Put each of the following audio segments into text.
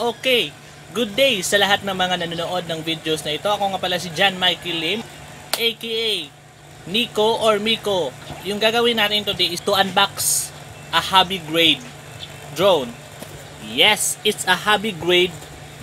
Okay, good day sa lahat ng mga nanonood ng videos na ito. Ako nga pala si John Michael Lim, aka Nico or Miko. Yung gagawin natin today is to unbox a hobby grade drone. Yes, it's a hobby grade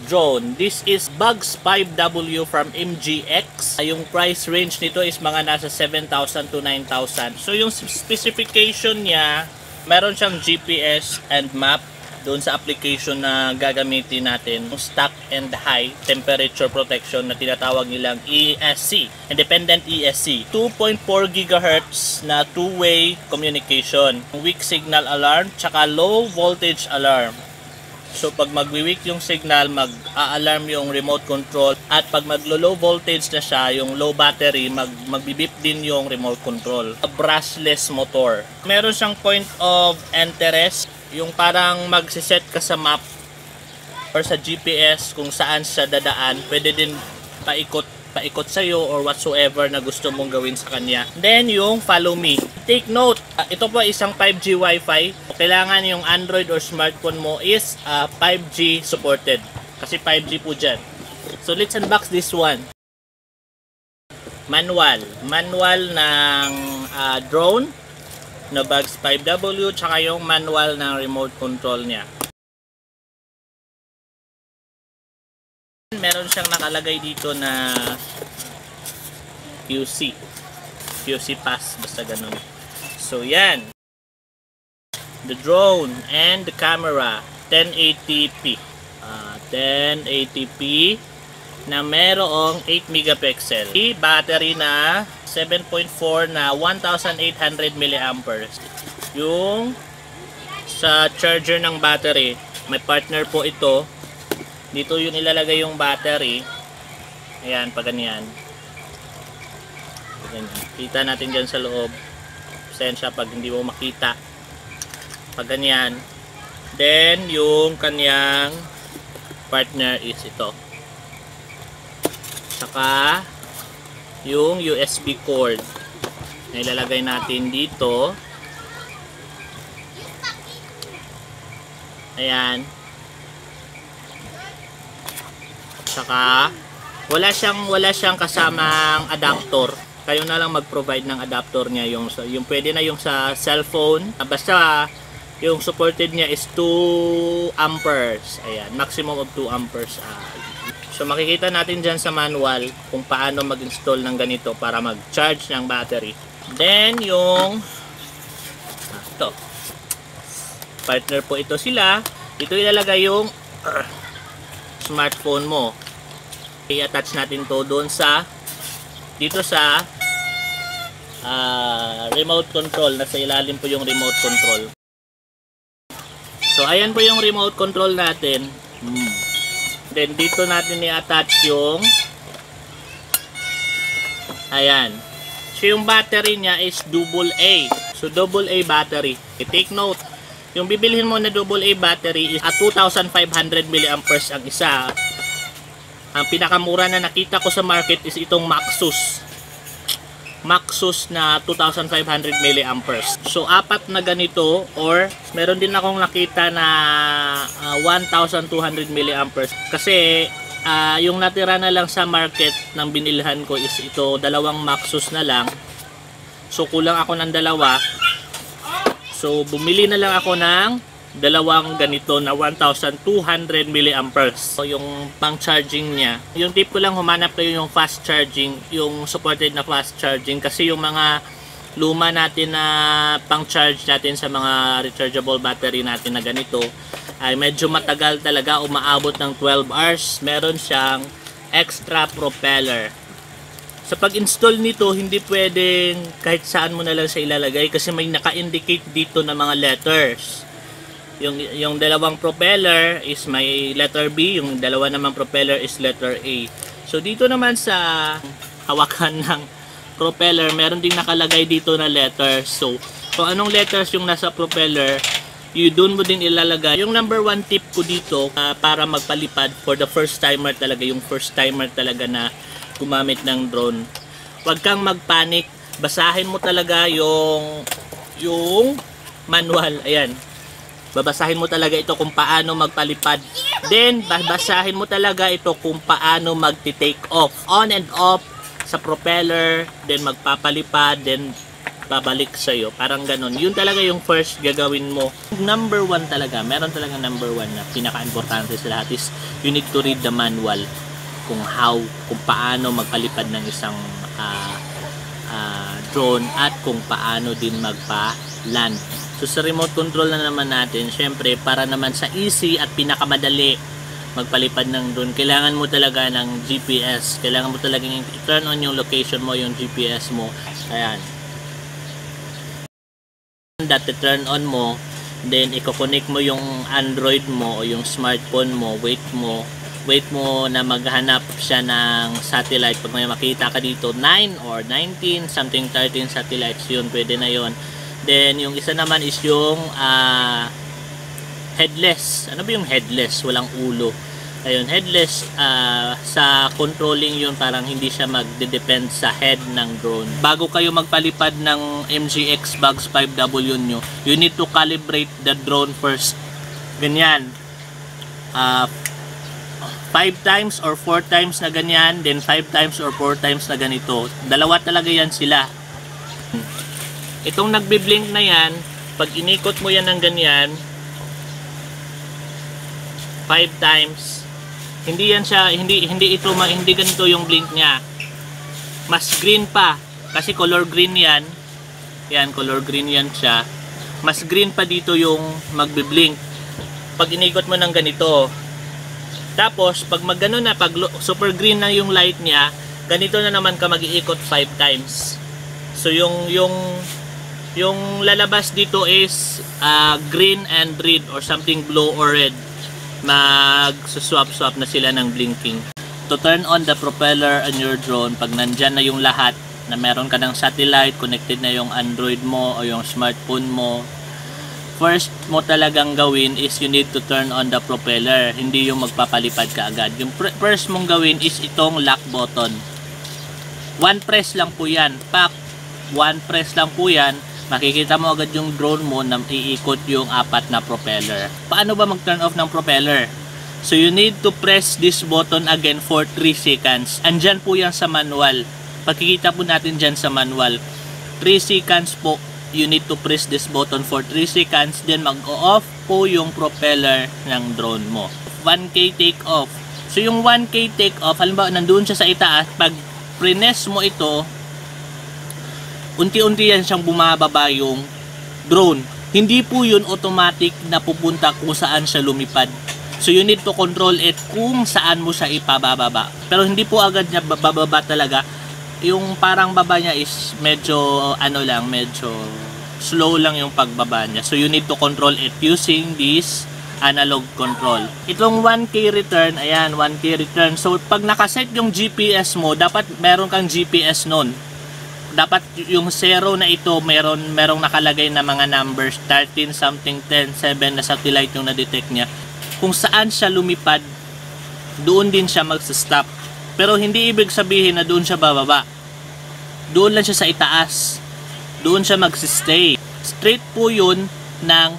drone. This is Bugs 5W from MGX. Yung price range nito is mga nasa 7,000 to 9,000. So yung specification niya, meron siyang GPS and map doon sa application na gagamitin natin, stock and high temperature protection na tinatawag nilang ESC, Independent ESC. 2.4 GHz na two-way communication, weak signal alarm, tsaka low voltage alarm. So pag magwi-weak yung signal, mag-a-alarm yung remote control at pag maglo-low voltage na siya, yung low battery, mag magbibip din yung remote control. A brushless motor. Meron siyang point of interest, yung parang magsiset ka sa map or sa GPS kung saan siya dadaan. Pwede din paikot paikot sa iyo or whatsoever na gusto mong gawin sa kanya. Then yung follow me. Take note, uh, ito po isang 5G Wi-Fi. Kailangan yung Android or smartphone mo is uh, 5G supported. Kasi 5G po dyan. So let's unbox this one. Manual. Manual ng uh, drone na Bugs 5W tsaka yung manual ng remote control niya. meron siyang nakalagay dito na QC QC pass basta ganun. So yan. The drone and the camera 1080p uh, 1080p na merong 8 megapixel. Battery na 7.4 na 1800 milliamperes. Yung sa charger ng battery may partner po ito. Dito yung ilalagay yung battery. Ayan pag ganyan. Kita natin dyan sa loob. Sensya pag hindi mo makita. Pag ganyan. Then yung kanyang partner is ito. Saka yung USB cord na ilalagay natin dito ayan Saka wala siyang wala siyang kasamang adapter. Kayo na lang mag-provide ng adapter niya yung yung pwede na yung sa cellphone. Basta yung supported niya is 2 amperes. Ayan, maximum of 2 amperes. Uh, so makikita natin diyan sa manual kung paano mag-install ng ganito para mag-charge ng battery. Then yung ah, ito. Partner po ito sila. Ito ilalagay yung uh, smartphone mo i-attach natin to doon sa dito sa uh, remote control nasa ilalim po yung remote control so ayan po yung remote control natin. Hmm. then dito natin i-attach yung ayan. So yung battery niya is double A. So double A battery. I-take note. Yung bibilhin mo na double A battery is at 2500 mAh ang isa. Ang pinakamura na nakita ko sa market is itong Maxus. Maxus na 2,500 mAh. So, apat na ganito or meron din akong nakita na uh, 1,200 mAh. Kasi uh, yung natira na lang sa market ng binilhan ko is ito, dalawang Maxus na lang. So, kulang ako ng dalawa. So, bumili na lang ako ng dalawang ganito na 1,200 milliamperes. So, yung pang charging niya. Yung tip ko lang humanap kayo yung fast charging, yung supported na fast charging kasi yung mga luma natin na pang charge natin sa mga rechargeable battery natin na ganito ay medyo matagal talaga umaabot ng 12 hours. Meron siyang extra propeller. Sa pag-install nito, hindi pwedeng kahit saan mo na lang sa ilalagay kasi may naka-indicate dito na mga letters yung yung dalawang propeller is may letter B, yung dalawa namang propeller is letter A. So dito naman sa hawakan ng propeller, meron ding nakalagay dito na letters. So kung anong letters yung nasa propeller, you doon mo din ilalagay. Yung number one tip ko dito uh, para magpalipad for the first timer talaga, yung first timer talaga na gumamit ng drone. Huwag kang magpanic. Basahin mo talaga yung yung manual. Ayan Babasahin mo talaga ito kung paano magpalipad. Then, babasahin mo talaga ito kung paano magti-take off. On and off sa propeller, then magpapalipad, then babalik sa'yo. Parang ganun. Yun talaga yung first gagawin mo. Number one talaga, meron talaga number one na pinaka-importante sa lahat is you need to read the manual kung how, kung paano magpalipad ng isang ah, ah, drone at kung paano din magpa-land. So sa remote control na naman natin, syempre para naman sa easy at pinakamadali magpalipad ng drone, kailangan mo talaga ng GPS. Kailangan mo talaga i-turn on yung location mo, yung GPS mo. Ayan. That turn on mo, then i-connect mo yung Android mo o yung smartphone mo, wait mo, wait mo na maghanap siya ng satellite. Pag may makita ka dito, 9 or 19, something 13 satellites yun, pwede na yun. Then, yung isa naman is yung ah, headless. Ano ba yung headless? Walang ulo. Ayun, headless ah, sa controlling yun parang hindi siya magde-depend sa head ng drone. Bago kayo magpalipad ng MGX Bugs 5W nyo, you need to calibrate the drone first. Ganyan. Ah, 5 times or 4 times na ganyan, then 5 times or 4 times na ganito. Dalawa talaga yan sila. Itong nagbi-blink na yan, pag inikot mo yan ng ganyan, 5 times, hindi yan siya, hindi hindi ito ma- hindi ganito yung blink niya. Mas green pa kasi color green yan. Yan, color green yan siya. Mas green pa dito yung magbi-blink. Pag inikot mo ng ganito. Tapos pag magano na pag super green na yung light niya, ganito na naman ka mag-iikot 5 times. So yung yung yung lalabas dito is ah, green and red or something blue or red mag-swap-swap na sila ng blinking. To turn on the propeller on your drone, pag nandyan na yung lahat, na meron ka ng satellite, connected na yung Android mo o yung smartphone mo, first mo talagang gawin is you need to turn on the propeller. Hindi yung magpapalipad ka agad. Yung first mong gawin is itong lock button. One press lang po yan. Pak! One press lang po yan. Makikita mo agad yung drone mo na iikot yung apat na propeller. Paano ba mag-turn off ng propeller? So you need to press this button again for 3 seconds. Andyan po yan sa manual. Pagkikita po natin dyan sa manual. 3 seconds po, you need to press this button for 3 seconds. Then mag-off po yung propeller ng drone mo. 1K take off. So yung 1K take off, halimbawa nandun siya sa itaas, pag prines mo ito, unti-unti yan siyang bumababa yung drone. Hindi po yun automatic na pupunta kung saan siya lumipad. So you need to control it kung saan mo siya ipabababa. Pero hindi po agad niya bababa talaga. Yung parang baba niya is medyo ano lang, medyo slow lang yung pagbaba niya. So you need to control it using this analog control. Itong 1K return, ayan, 1K return. So pag nakaset yung GPS mo, dapat meron kang GPS nun dapat yung zero na ito meron merong nakalagay na mga numbers 13 something 10 7 na satellite yung na-detect niya. Kung saan siya lumipad doon din siya magsa-stop. Pero hindi ibig sabihin na doon siya bababa. Doon lang siya sa itaas. Doon siya magsi-stay. Straight po yun ng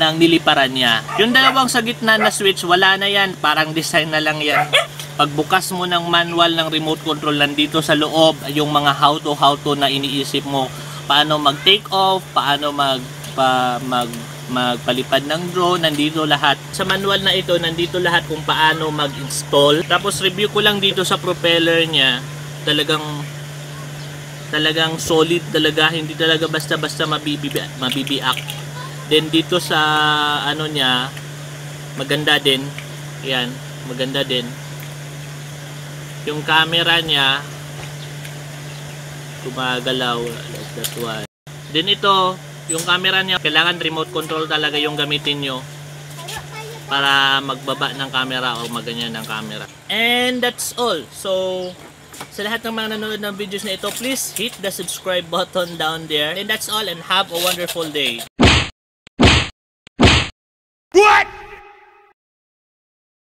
ng niliparan niya. Yung dalawang sa gitna na switch wala na yan. Parang design na lang yan pagbukas mo ng manual ng remote control nandito sa loob yung mga how to how to na iniisip mo. Paano mag take off paano mag pa, mag magpalipad ng drone nandito lahat. Sa manual na ito nandito lahat kung paano mag-install. Tapos review ko lang dito sa propeller niya talagang talagang solid talaga hindi talaga basta-basta mabibibi mabibiak. Then dito sa ano niya maganda din. Yan maganda din yung camera niya gumagalaw like that one. Then ito yung camera niya kailangan remote control talaga yung gamitin nyo para magbaba ng camera o maganyan ng camera. And that's all. So sa lahat ng mga nanonood ng videos na ito please hit the subscribe button down there. And that's all and have a wonderful day